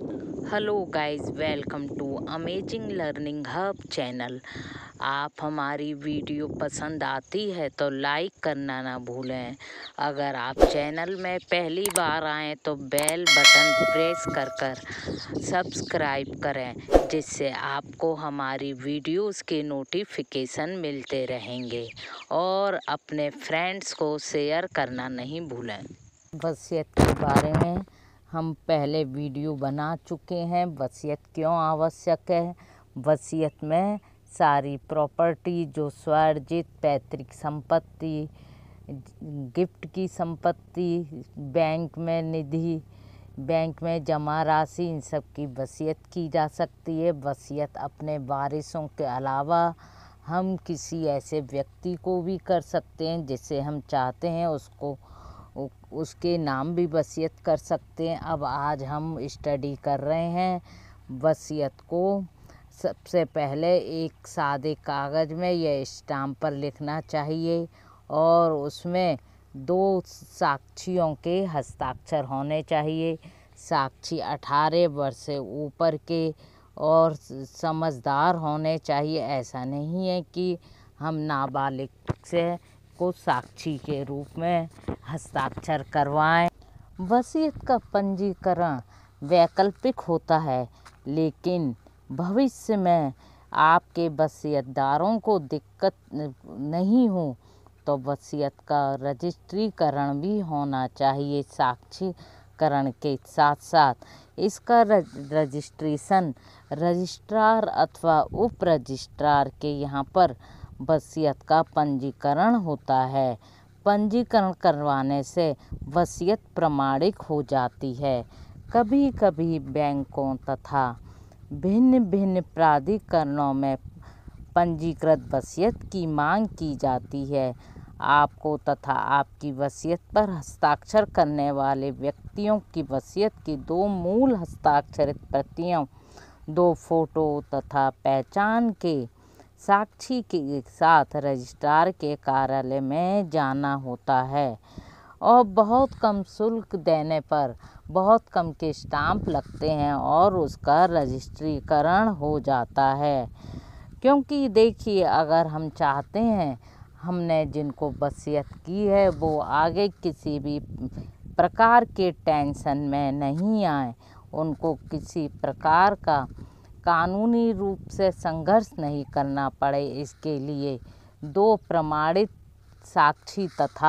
Hello guys, welcome to amazing learning hub channel. आप हमारी video पसंद आती है तो लाइक करना ना भूलें। अगर आप चैनल में पहली बार आएँ तो बेल बटन प्रेस कर कर सब्सक्राइब करें, जिससे आपको हमारी वीडियोस के नोटिफिकेशन मिलते रहेंगे। और अपने फ्रेंड्स को शेयर करना नहीं भूलें। वसीयत के बारे में। हम पहले वीडियो बना चुके हैं। वसीयत क्यों आवश्यक है? वसीयत में सारी प्रॉपर्टी जो स्वर्जित पैतृक संपत्ति, गिफ्ट की संपत्ति, बैंक में निधि, बैंक में जमा राशि, इन सब की वसीयत की जा सकती है। वसीयत अपने वारिसों के अलावा हम किसी ऐसे व्यक्ति को भी कर सकते हैं जिसे हम चाहते हैं। उसको उसके नाम भी वसीयत कर सकते हैं। अब आज हम स्टडी कर रहे हैं वसीयत को। सबसे पहले एक सादे कागज़ में या स्टाम्प पर लिखना चाहिए और उसमें दो साक्षियों के हस्ताक्षर होने चाहिए। साक्षी अठारह वर्ष से ऊपर के और समझदार होने चाहिए। ऐसा नहीं है कि हम नाबालिग से को साक्षी के रूप में हस्ताक्षर करवाएँ। वसीयत का पंजीकरण वैकल्पिक होता है, लेकिन भविष्य में आपके वसीयतदारों को दिक्कत नहीं हो तो वसीयत का रजिस्ट्रीकरण भी होना चाहिए साक्षीकरण के साथ साथ इसका रजिस्ट्रेशन रजिस्ट्रार अथवा उप रजिस्ट्रार के यहाँ पर वसीयत का पंजीकरण होता है। पंजीकरण करवाने से वसीयत प्रमाणिक हो जाती है। कभी कभी बैंकों तथा भिन्न भिन्न प्राधिकरणों में पंजीकृत वसीयत की मांग की जाती है। आपको तथा आपकी वसीयत पर हस्ताक्षर करने वाले व्यक्तियों की वसीयत की दो मूल हस्ताक्षरित प्रतियों, दो फ़ोटो तथा पहचान के साक्षी के साथ रजिस्ट्रार के कार्यालय में जाना होता है और बहुत कम शुल्क देने पर बहुत कम के स्टाम्प लगते हैं और उसका रजिस्ट्रीकरण हो जाता है। क्योंकि देखिए, अगर हम चाहते हैं हमने जिनको वसीयत की है, वो आगे किसी भी प्रकार के टेंशन में नहीं आए। उनको किसी प्रकार का कानूनी रूप से संघर्ष नहीं करना पड़े। इसके लिए दो प्रमाणित साक्षी तथा